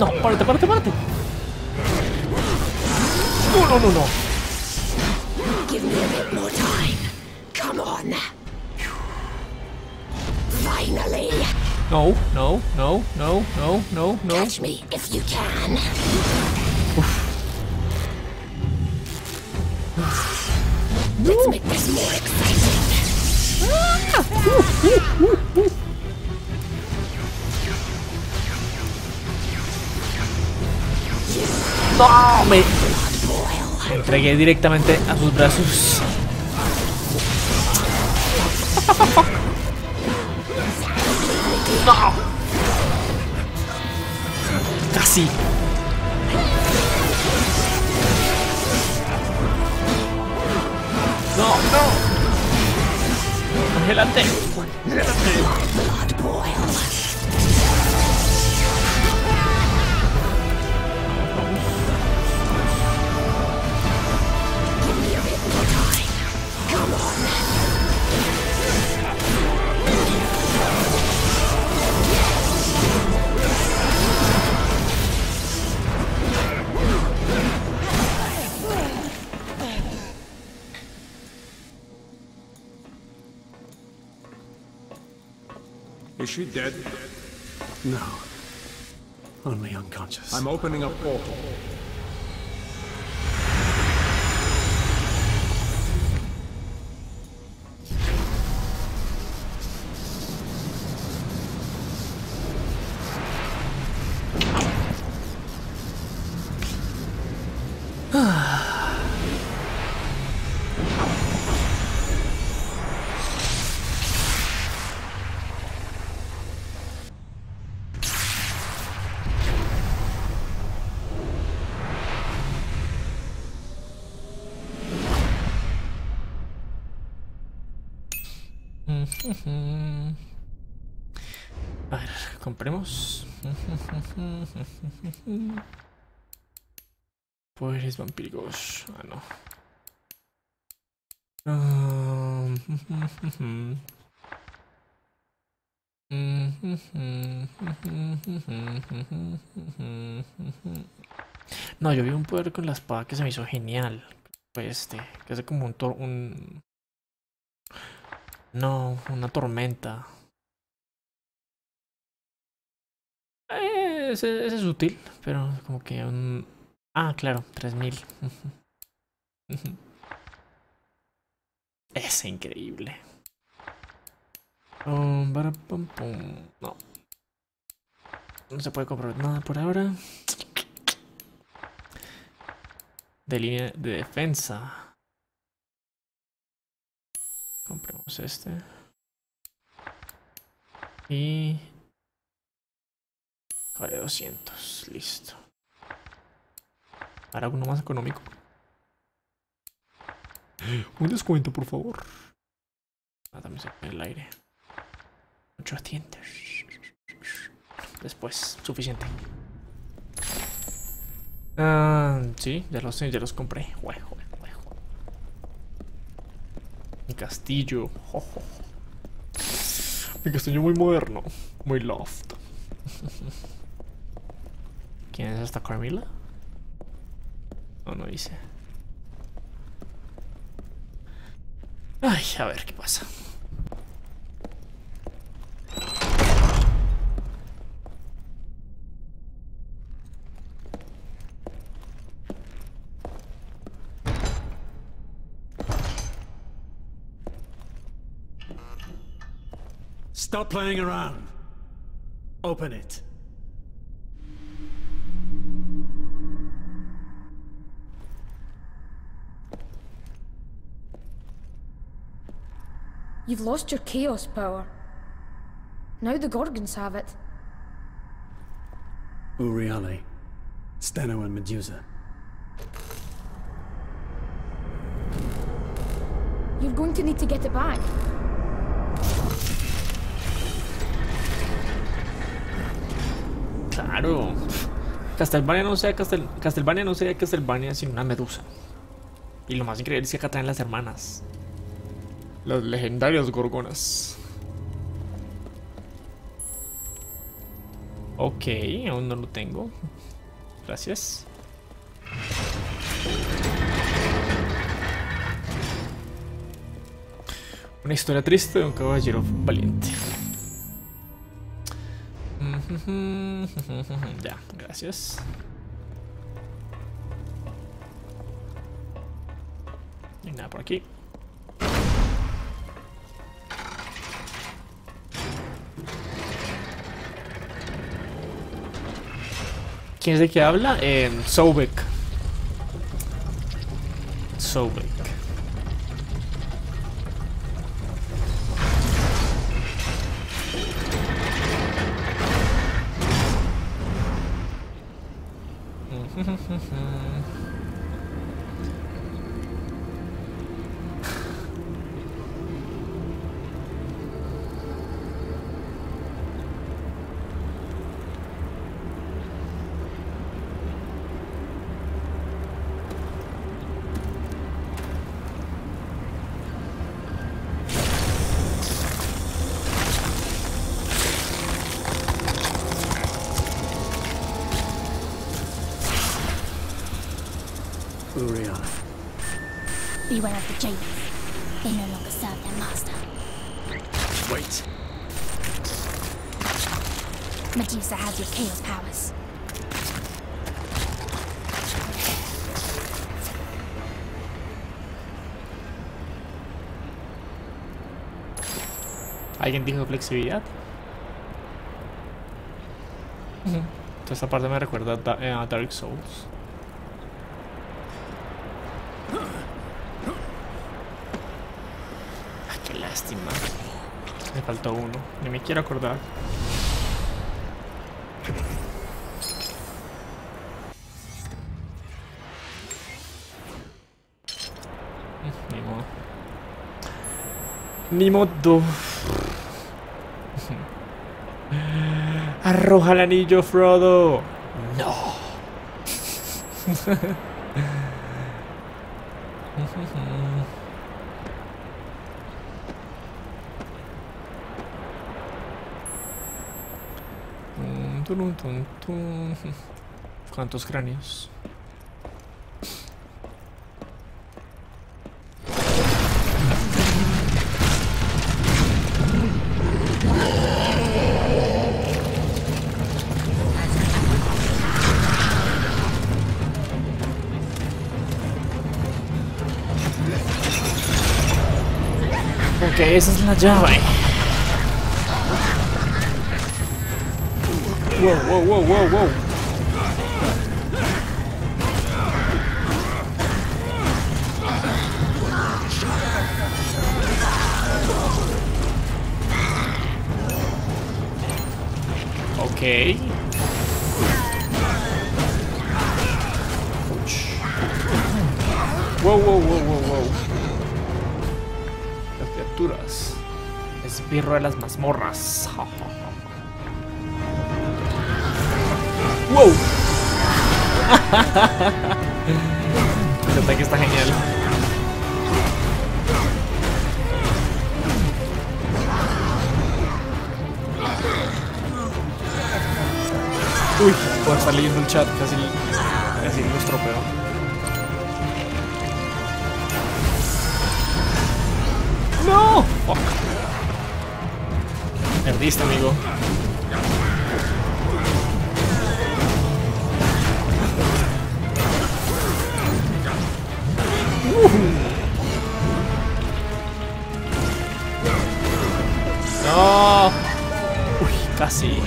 No, párate, párate, párate. No, oh, no, no, no. Give me a bit more time. Come on. Finally. No, no, no, no, no, no, no. Catch me if you can. Let's make this more exciting. Ah, No, me entregué directamente a sus brazos. No. Casi. No, no. Congelante. Blood Is she dead? No. Only unconscious. I'm opening a portal. A ver, compremos. Pues vampíricos. Ah, no. Ah, No, yo vi un poder con la espada que se me hizo genial. Pues este, que hace como un, un... No, una tormenta. Eh, ese, es útil, pero como que un... Ah, claro, 3000. Es increíble. No. No se puede comprar nada por ahora. De línea de defensa. Compremos este. Y... Vale, 200. Listo. Ahora uno más económico. Un descuento, por favor. Ah, también se el aire. 800. Después, suficiente. Ah, sí, ya los, ya los compré. Jue, jue. Mi castillo. Mi castillo muy moderno. Muy loft. ¿Quién es esta Carmila? No, no dice. Ay, a ver qué pasa. Stop playing around. Open it. You've lost your chaos power. Now the Gorgons have it. Uriale, Steno and Medusa. You're going to need to get it back. Claro. Castlevania no sea Castel... Castlevania no sería Castlevania sin una medusa. Y lo más increíble es que acá traen las hermanas. Las legendarias gorgonas. Ok, aún no lo tengo. Gracias. Una historia triste de un caballero valiente. Ya, gracias. Nada por aquí. ¿Quién es de qué habla? Eh, Sobek. Sobek. 흐흐흐흐 Beware of the jailers. They no longer serve their master. Wait. Medusa has your chaos powers. ¿Alguien dijo flexibilidad? Ujú. Esta parte me recuerda a Da- eh, a Dark Souls. Lástima. Me faltó uno. Ni me quiero acordar. Ni modo. Ni modo. Arroja el anillo, Frodo. No. ¿Cuántos cráneos? Ok, esa es la llave. Wow, wow, wow, wow, wow. Ok. Wow, wow, wow, wow, wow. Las criaturas. Esbirro de las mazmorras. ¡Wow! Este ataque está genial. Uy, por estar leyendo el chat, casi, casi lo estropeo. ¡No! Fuck. Perdiste, amigo. No. Uy, casi.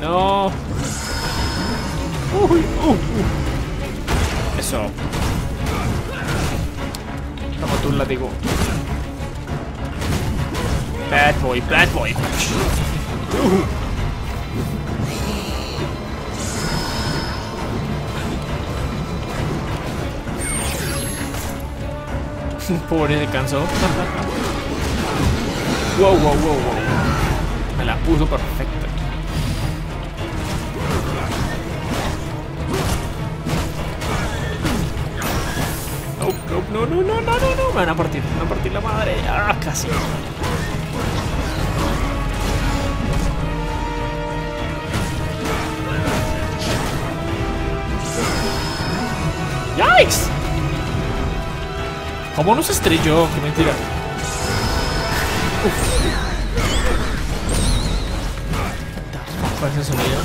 No. Uy, uh, uh. Eso. Toma tú la digo. Bad boy, bad boy. Pobre descansó. wow, wow, wow, wow. Me la puso perfecta. No, no, no, no, no, no, no. Me van a partir, me van a partir la madre. Ah, casi. ¡Yikes! ¿Cómo nos estrelló? Qué mentira. Uf. ¿Cuál es ese sonido?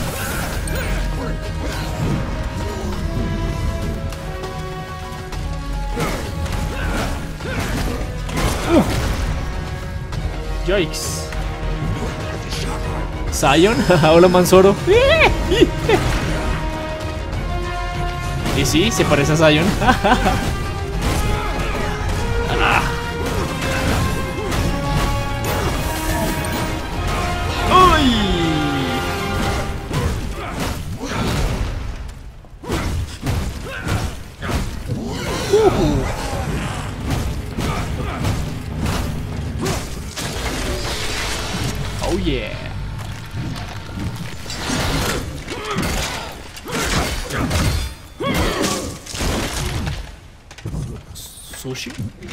Yikes. Zion, hola Mansoro. Y sí, se parece a Zion.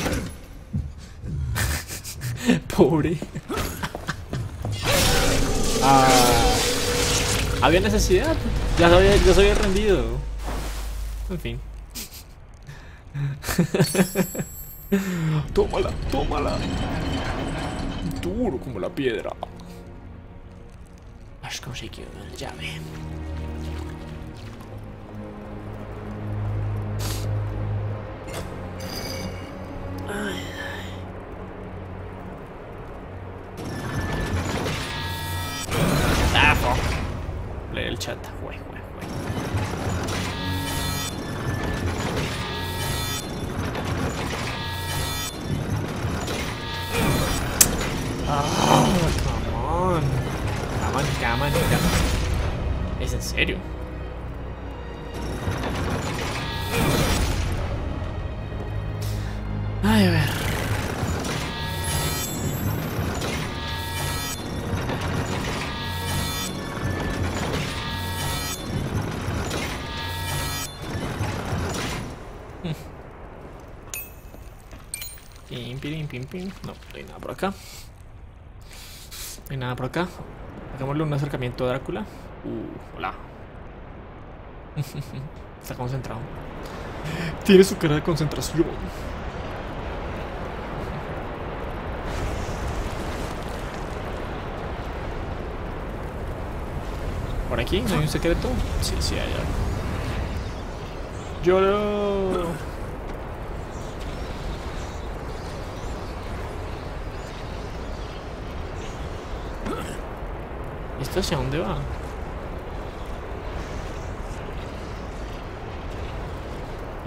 Pobre. Ah, había necesidad. Ya se había, ya se había rendido. En fin. tómala, tómala. Duro como la piedra. Has conseguido la llave. Serio? Ay, a ver. Pim, pim, pim, pim. No, no hay nada por acá. No hay nada por acá. Hagámosle un acercamiento a Drácula. Uh, hola. Está concentrado. Tiene su cara de concentración. ¿Por aquí? ¿No hay un secreto? Sí, sí hay algo. Lloro. ¿Esto hacia dónde va?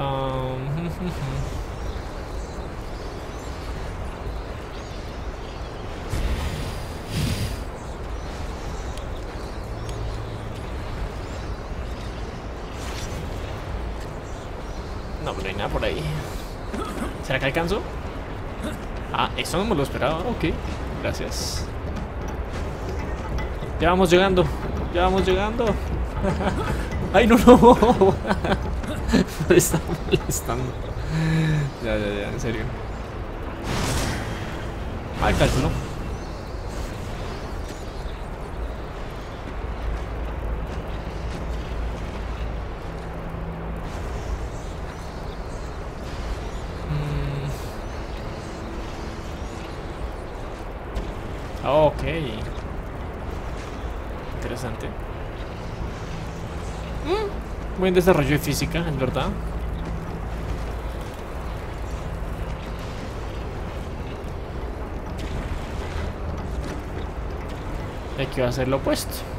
Um, No, pero hay nada por ahí. ¿Será que alcanzó? Ah, eso no me lo esperaba. Ok, gracias. Ya vamos llegando. Ya vamos llegando. Ay, no, no. Me está molestando. Ya, ya, ya, en serio. Al cálculo. Mm. Ok. Interesante. Mm, Buen desarrollo de física, en verdad. Y aquí va a ser lo opuesto.